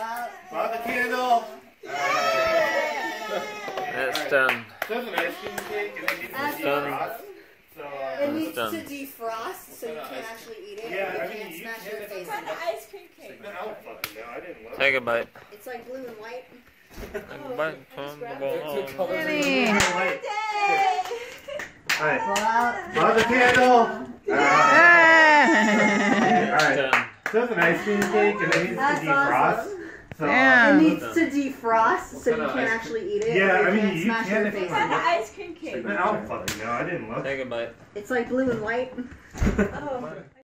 Light the candle. That's done. That's done. Uh, it needs to defrost so you can actually eat it. Yeah, you can't smash your face. What kind of ice cream cake? I. I didn't love Take a bite. It's like blue and white. Take a bite. Oh, Time to go home. Happy birthday! Alright. Blow the candle! Alright. Alright. So it's an ice cream cake and it needs to defrost. Awesome needs to defrost so you can't actually eat it. Yeah, or you I mean, can't you smash can your if you face What kind of it. ice cream cake? I don't fucking know. I didn't look. Take a bite. It's like blue and white. Oh.